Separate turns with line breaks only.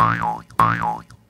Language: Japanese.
Oil, oil.